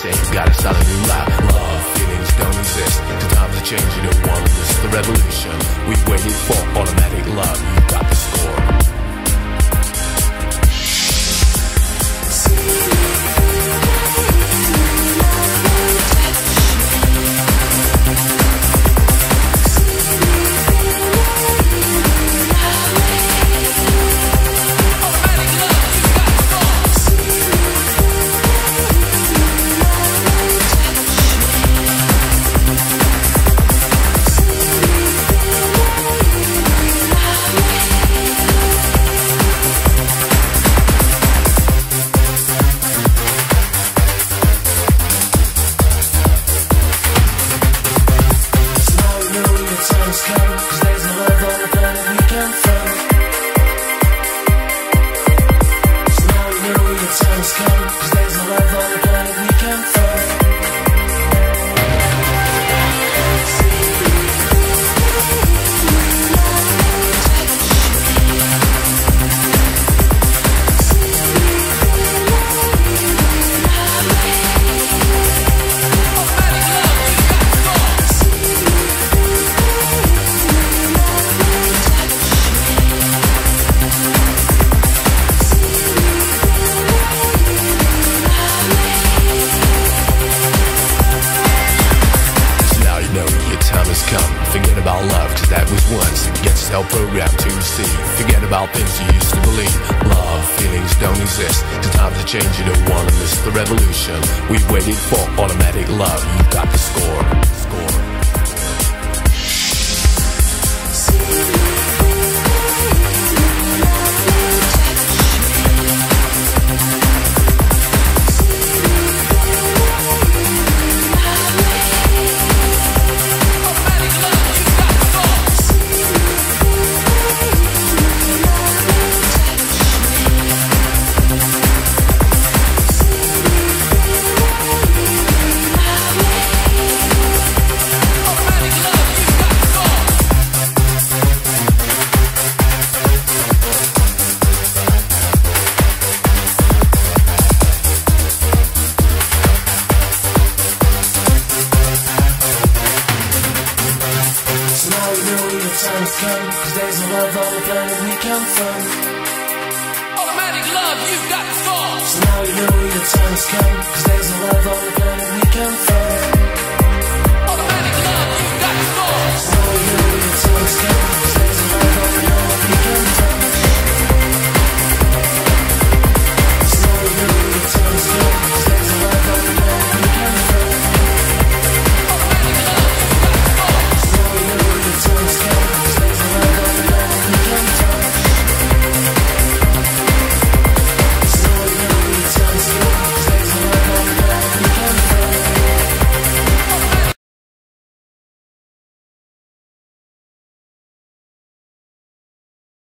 say you gotta start a new life. Love feelings don't exist. The times are changing and. The revolution we waited for automatically self-programmed to receive. Forget about things you used to believe. Love, feelings don't exist. The time to change, you don't wanna miss the revolution. We waited for automatic love. You've got the. Score. time's come, cause there's a love on the planet we come from. Automatic love, you've got the score. So now you know your time's come, cause there's a love on the planet we come from.